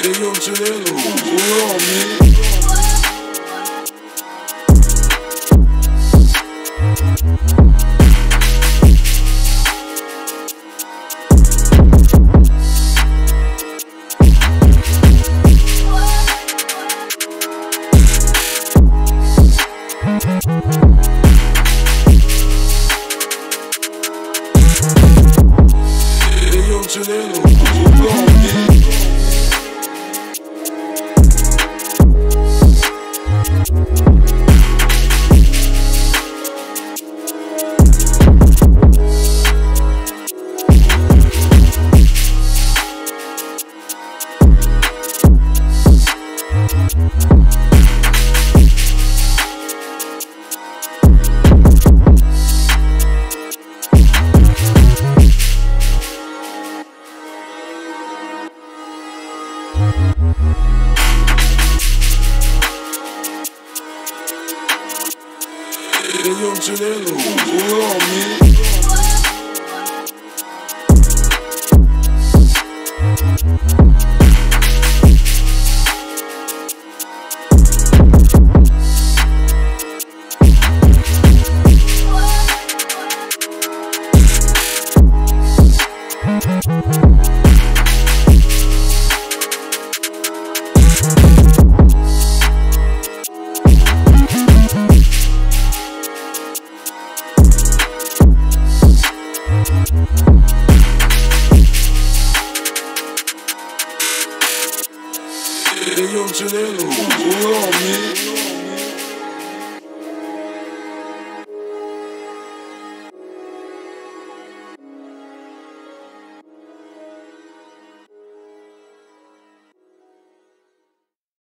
Chileno, what up? Hey, Hey, yo, Chileno, what up, man? Hey yo, Janelle, what?